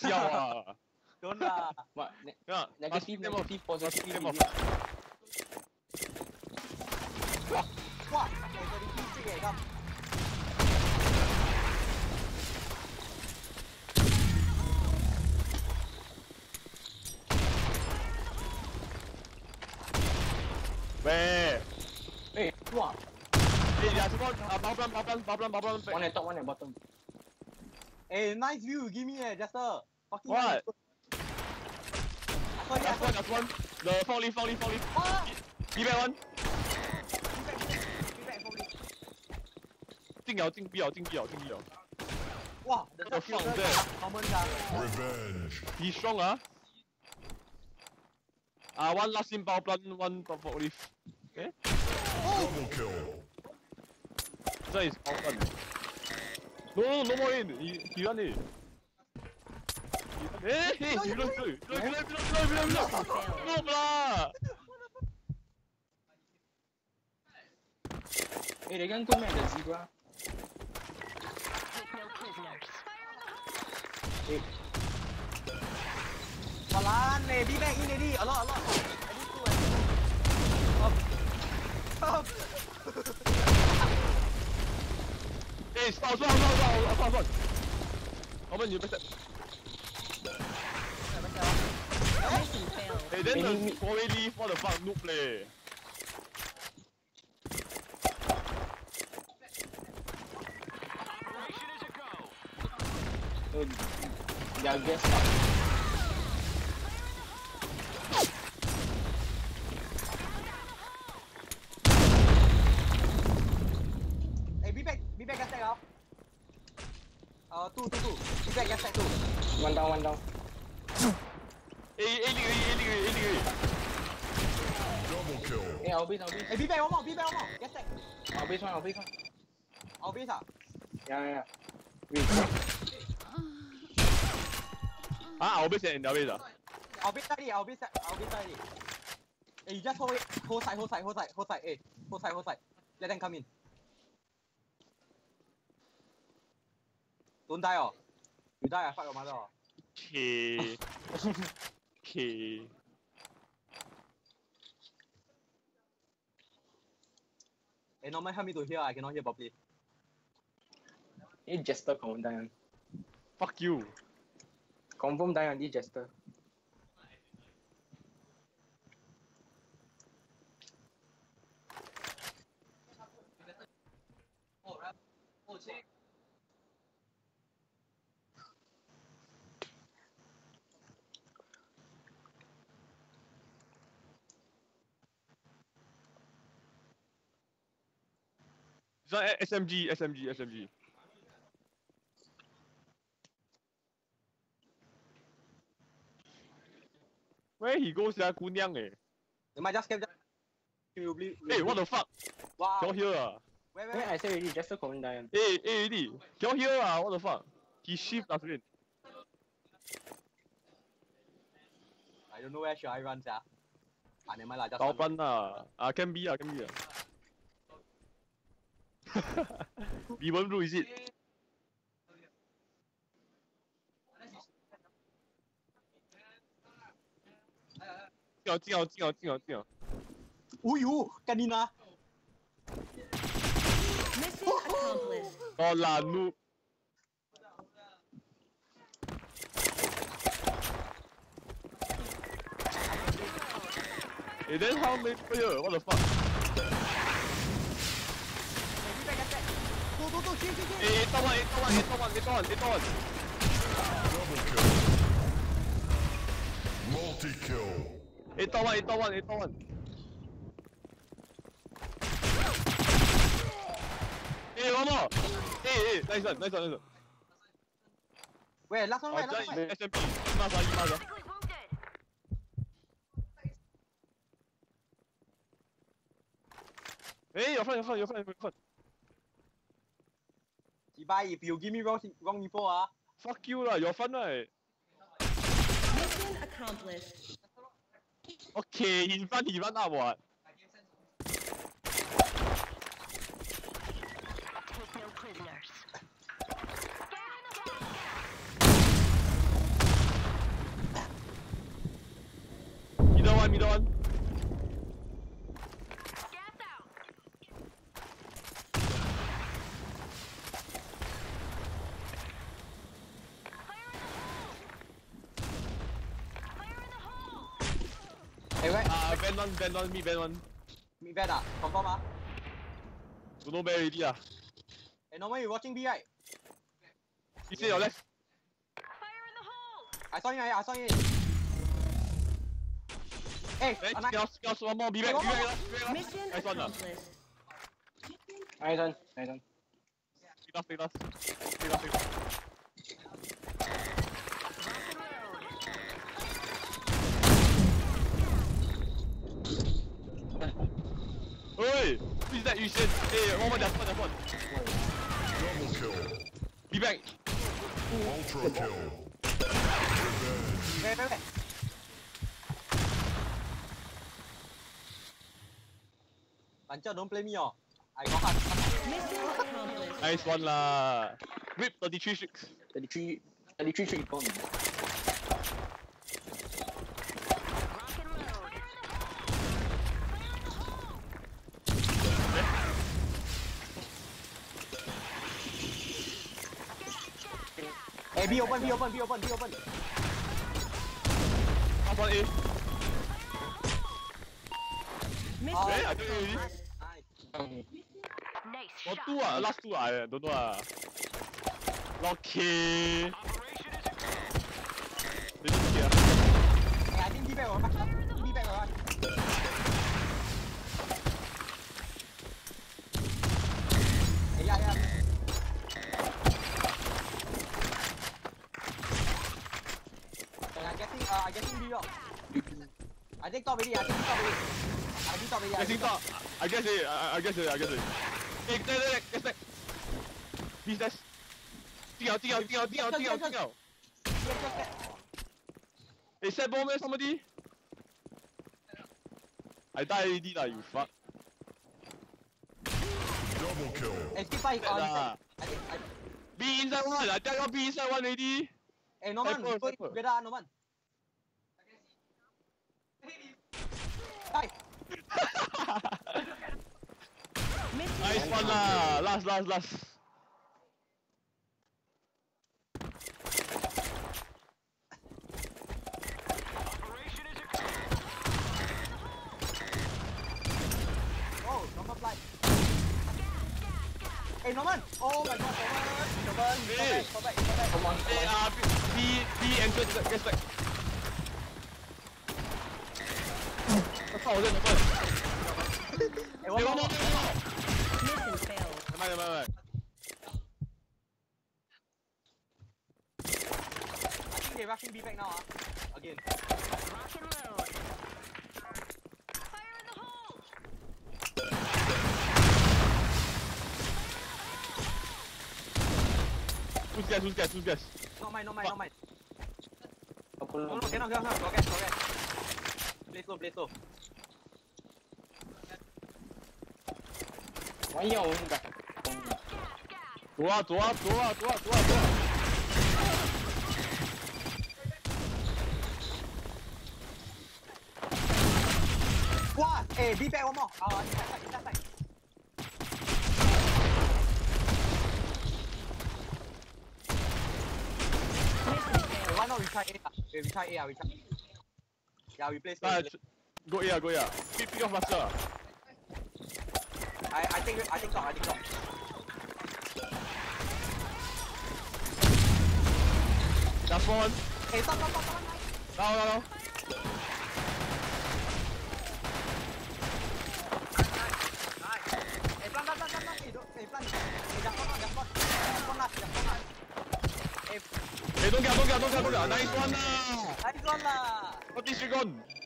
Siaw lah. Don't lah. Mak, ne yeah. negative Mas negative positive. Fuck. Fuck. Weh Eh, keluar Eh, dia semua Bawah pelan, bawah pelan, bawah pelan, bawah pelan One at top, one at bottom Eh, nice view, give me eh, Jester What? I one, last one. The fall leaf, fall leaf, fall leaf. Ah! Be back one. Feedback, feedback, feedback, probably. 进了，进 B 了，进 B 了，进 B 了。Wah, the What the shot fuck filter is that? common sia. Revenge. He strong ah. Ah, one last in power plant, one for fall leaf. Double kill. Is power plant. No, no, no more in. He, he run it. 哎嘿你们这里这里这里这里这里这里这里这里这里这里这里这里这里这里这里这里这里这里这 Hey, then Mini- the four-way leaf, what the fuck, noob play. oh, guessed up. Eh, be back, be back, gas tag up. Uh, two, two, two. Be back, gas tag two. One down, one down. Our base. Eh, be back one more, be back one more. Gas tag. Our base one, our base one. Our base ah. Yeah, yeah. Wait. Ah, our base and their base ah. Our base already, our base, our base already. Eh, you just hold it. Hold side, hold side, hold side, hold side. Eh, hold side, hold side. Let them come in. Don't die oh. You die, I fight your mother oh. Okay. Okay. Eh, Norman help me to hear, I cannot hear properly. Eh, Jester confirm die one. Fuck you. Confirm die on this Jester. SMG, SMG, SMG. Where he goes ya, kunyang eh. You might just get just... You bleed. Hey, what the fuck? Wow. Cannot hear ah. Where, Wait, where, I said already, just confirm die one. Hey, hey, already. Cannot hear ah, what the fuck? He shift last win. I don't know where should I run, sia. Ah, never mind lah, just Power run. plant lah. Ah, can be ah, can be ah. 你绷住一气。进啊进啊进啊进啊进啊！哦呦，干你娜！哦，拦路！你这他妈没队友，我的妈！go, go, go, go. Et étends-moi, étends-moi, étends-moi, étends-moi, étends-moi. Multi-kill. Étends-moi, étends-moi, étends-moi. Nice one, nice one, nice one. Ouais, là, ça va, là, va. SMP, image, image. Eh, il y a un fan, il y a a un fan. You buy if you give me wrong, wrong info, ah. Fuck you lah, your fun right? Mission accomplished. Okay, he run, he run up what? Take no prisoners. Middle one, middle one. One, bend one, me bend one. Mid bed ah? Confirm ah? Don't know where already ah. Hey, normal you watching B right? He say your left. I saw him, I saw him. Hey, Then Anak. else, else, one more. Be back, be one back, be back. Mission Nice one accomplished. Nice one, nice one. Take last, take last. Take last, take last. Oi! Who is that you said? Hey, one more, that's one, that's one. Double kill. Be back. Ultra kill. Where? Pancha, don't play me oh. I got hard. Nice one lah. Whip 33 streaks. 33, 33 streak B open, B open, B open, B open. Last one A. Mission Oh, I tell you already. accomplished. Nice. Got two ah, last two ah, I don't know ah. Lucky. They just here. Hey, I think B back. B back rush. I think top already, I think top already. I think top already. I think top. I guess it, I guess it, I guess it. Hey, get there, get there. He's dead. Tee out, tee out, tee out, tee out, tee out, out. Hey, set bomb, somebody. I died already, lah, you fuck. Double kill. Hey, skip by his arm. Be inside one, I tell you, be inside one, already. Hey, no man, go together, no man. Nice one lah. Last, last, last. Oh, Norman fly. Hey, Norman. Oh my god, Norman. Norman, Hey. go back, go back, go back. Come on, Hey, come on. uh, B, B, B entrance, guess back. 我操，我在哪个？ Hey, one Hey, more. one more, one more. Mission failed. 慢点，慢点。 I think they rushing B back now, ah. Again. Who's guess? Who's guess? Who's guess? Not mine, not mine, not mine. Aku No, no, nak. cannot, cannot, cannot. Forget, forget. Play slow, play slow. 哎呀，我应该。走啊，走啊，走啊，走啊，走啊，走。哇，哎，避开我嘛！啊，避开，快，避开，快。哎，往那边开，哎，哎，往那边开啊，往那边。要避开。哎，go yeah，go yeah，别丢我，master。I, I think I think not, I think not. That's one. Hey, stop, stop, stop, stop. No, no, no. Et donc, garde, garde, garde, garde, nice one là! Nice one là! 40 secondes!